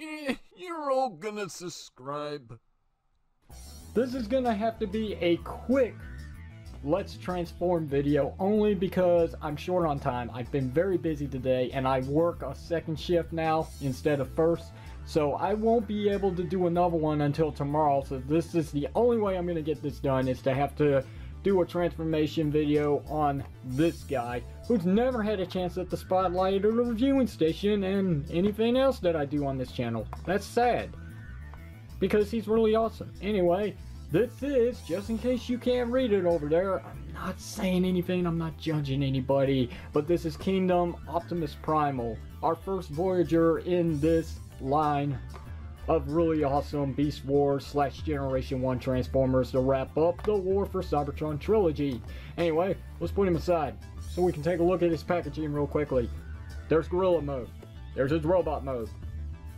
you're all gonna subscribe. This is gonna have to be a quick Let's Transform video only because I'm short on time. I've been very busy today and I work a second shift now instead of first. So I won't be able to do another one until tomorrow. So this is the only way I'm gonna get this done is to have to do a transformation video on this guy who's never had a chance at the spotlight or the reviewing station and anything else that I do on this channel. That's sad because he's really awesome. Anyway, this is, just in case you can't read it over there, I'm not saying anything, I'm not judging anybody, but this is Kingdom Optimus Primal, our first Voyager in this line of really awesome Beast Wars slash Generation 1 Transformers to wrap up the War for Cybertron trilogy. Anyway, let's put him aside so we can take a look at his packaging real quickly. There's Gorilla Mode. There's his Robot Mode.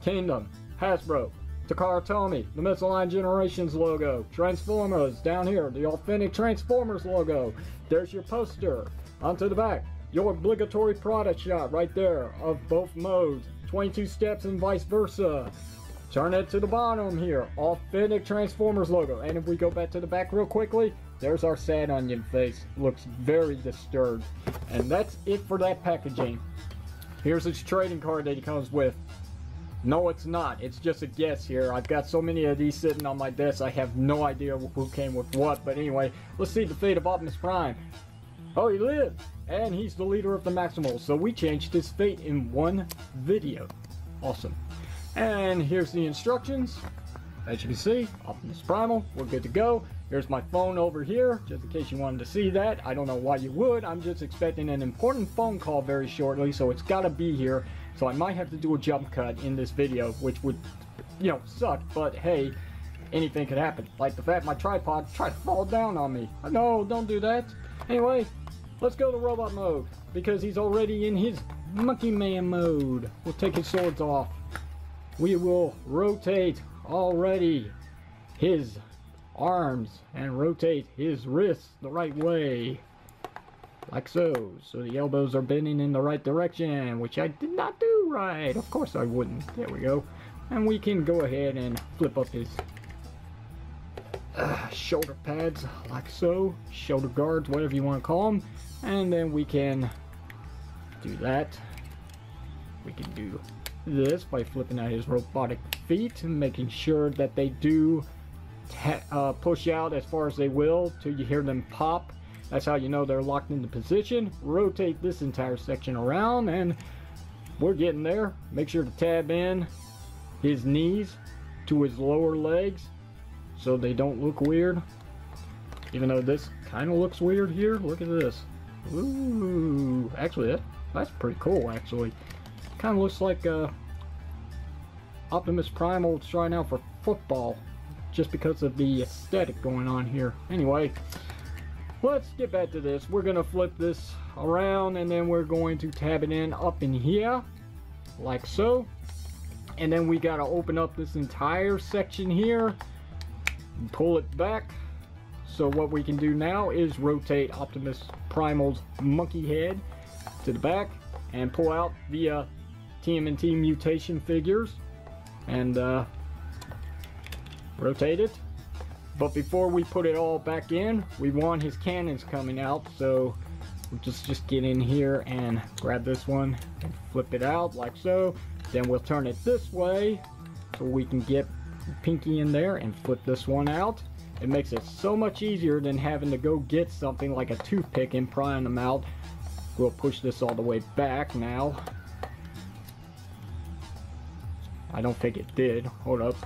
Kingdom. Hasbro. Takara Tomy, the Line Generations logo. Transformers, down here, the authentic Transformers logo. There's your poster. Onto the back, your obligatory product shot right there of both modes. 22 steps and vice versa. Turn it to the bottom here, authentic Transformers logo. And if we go back to the back real quickly, there's our sad onion face. Looks very disturbed. And that's it for that packaging. Here's his trading card that he comes with. No, it's not. It's just a guess here. I've got so many of these sitting on my desk, I have no idea who came with what. But anyway, let's see the fate of Optimus Prime. Oh, he lived! And he's the leader of the Maximals, so we changed his fate in one video. Awesome. And here's the instructions. As you can see, Optimus Primal, we're good to go. Here's my phone over here, just in case you wanted to see that. I don't know why you would. I'm just expecting an important phone call very shortly, so it's gotta be here. So I might have to do a jump cut in this video, which would, you know, suck, but hey, anything could happen. Like the fact my tripod tried to fall down on me. No, don't do that. Anyway, let's go to robot mode, because he's already in his monkey man mode. We'll take his swords off we will rotate already his arms and rotate his wrists the right way like so. So the elbows are bending in the right direction which I did not do right. Of course I wouldn't. There we go. And we can go ahead and flip up his uh, shoulder pads like so. Shoulder guards whatever you want to call them and then we can do that. We can do this by flipping out his robotic feet and making sure that they do uh, push out as far as they will till you hear them pop. That's how you know they're locked into position. Rotate this entire section around and we're getting there. Make sure to tab in his knees to his lower legs so they don't look weird. Even though this kind of looks weird here. Look at this. Ooh, actually that, that's pretty cool actually. Kind of looks like uh, Optimus Primal trying out for football just because of the aesthetic going on here. Anyway, let's get back to this. We're going to flip this around and then we're going to tab it in up in here like so. And then we got to open up this entire section here pull it back. So what we can do now is rotate Optimus Primal's monkey head to the back and pull out the TMNT mutation figures and uh, rotate it. But before we put it all back in, we want his cannons coming out. So we'll just, just get in here and grab this one and flip it out like so. Then we'll turn it this way so we can get Pinky in there and flip this one out. It makes it so much easier than having to go get something like a toothpick and prying them out. We'll push this all the way back now. I don't think it did. Hold up.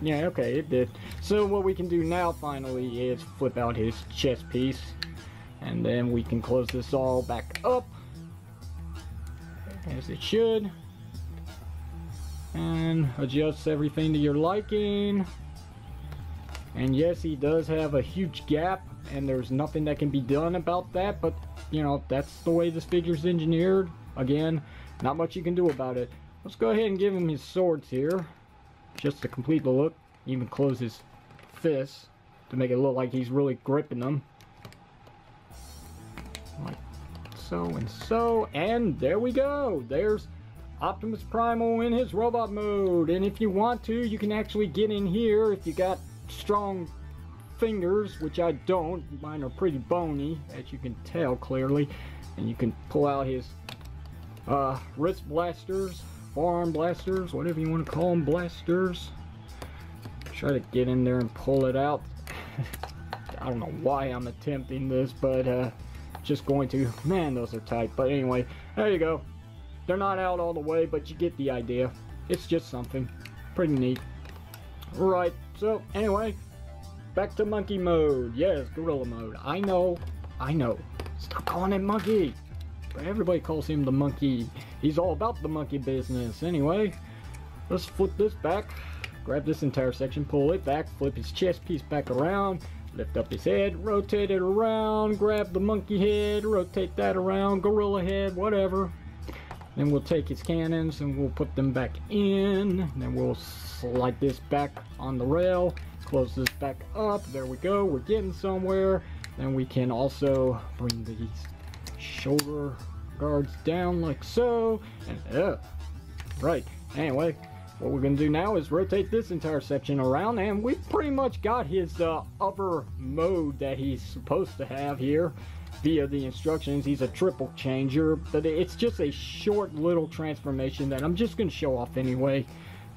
Yeah, okay, it did. So what we can do now finally is flip out his chest piece. And then we can close this all back up. As it should. And adjust everything to your liking. And yes, he does have a huge gap. And there's nothing that can be done about that. But, you know, that's the way this figure's engineered. Again, not much you can do about it. Let's go ahead and give him his swords here. Just to complete the look. Even close his fists. To make it look like he's really gripping them. Like so and so. And there we go. There's Optimus Primal in his robot mode. And if you want to, you can actually get in here if you got strong fingers, which I don't. Mine are pretty bony, as you can tell clearly. And you can pull out his uh, wrist blasters, forearm blasters, whatever you want to call them, blasters. Try to get in there and pull it out. I don't know why I'm attempting this, but uh, just going to. Man, those are tight. But anyway, there you go. They're not out all the way, but you get the idea. It's just something. Pretty neat. Right, so anyway, back to monkey mode. Yes, gorilla mode. I know, I know. Stop calling it monkey. Everybody calls him the monkey. He's all about the monkey business. Anyway, let's flip this back. Grab this entire section, pull it back, flip his chest piece back around, lift up his head, rotate it around, grab the monkey head, rotate that around, gorilla head, whatever. Then we'll take his cannons and we'll put them back in. Then we'll slide this back on the rail, close this back up. There we go, we're getting somewhere. Then we can also bring these shoulder guards down like so. And uh, right, anyway, what we're going to do now is rotate this entire section around and we pretty much got his uh, upper mode that he's supposed to have here via the instructions. He's a triple changer, but it's just a short little transformation that I'm just going to show off anyway.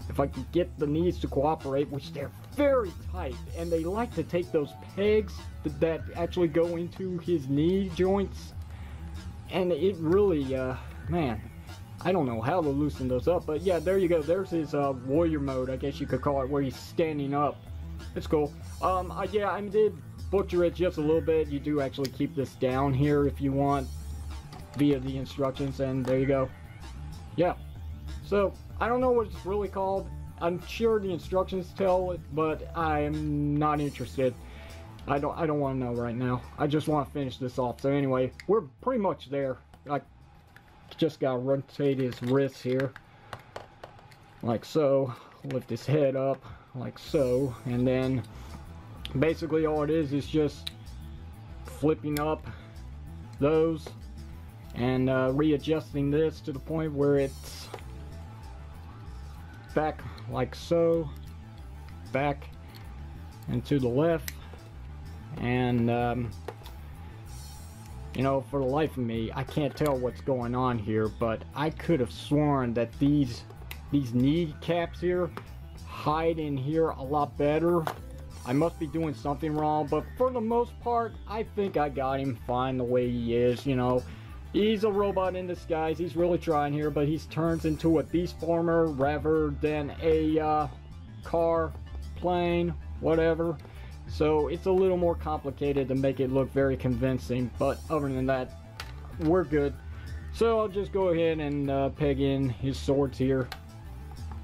If I can get the knees to cooperate, which they're very tight, and they like to take those pegs that actually go into his knee joints, and it really, uh, man, I don't know how to loosen those up, but yeah, there you go. There's his uh, warrior mode, I guess you could call it, where he's standing up. It's cool. Um, yeah, I did butcher it just a little bit. You do actually keep this down here if you want via the instructions, and there you go. Yeah. So, I don't know what it's really called. I'm sure the instructions tell it, but I'm not interested. I don't I don't want to know right now. I just want to finish this off. So anyway, we're pretty much there. I just gotta rotate his wrists here. Like so. Lift his head up like so. And then basically all it is is just flipping up those and uh, readjusting this to the point where it's back like so back and to the left and um, you know for the life of me I can't tell what's going on here but I could have sworn that these these knee caps here hide in here a lot better I must be doing something wrong, but for the most part, I think I got him fine the way he is, you know. He's a robot in disguise, he's really trying here, but he turns into a beast former rather than a uh, car, plane, whatever. So it's a little more complicated to make it look very convincing, but other than that, we're good. So I'll just go ahead and uh, peg in his swords here,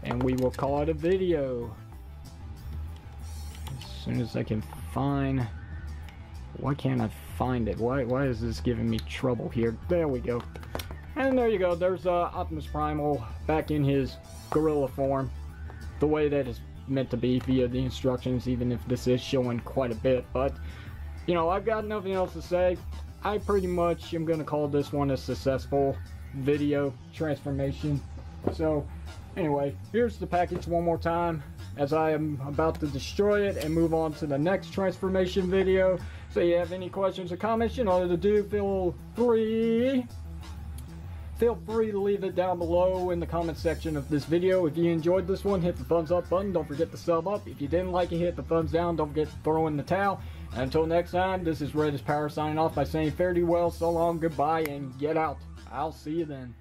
and we will call it a video As soon as I can find... Why can't I find it? Why, why is this giving me trouble here? There we go. And there you go. There's uh, Optimus Primal back in his gorilla form. The way that is meant to be via the instructions, even if this is showing quite a bit. But, you know, I've got nothing else to say. I pretty much am going to call this one a successful video transformation. So, anyway, here's the package one more time as I am about to destroy it and move on to the next transformation video. So you have any questions or comments, you know what to do, feel free feel free to leave it down below in the comment section of this video. If you enjoyed this one, hit the thumbs up button. Don't forget to sub up. If you didn't like it, hit the thumbs down. Don't forget to throw in the towel. Until next time, this is Redis Power signing off by saying fare thee well, so long, goodbye, and get out. I'll see you then.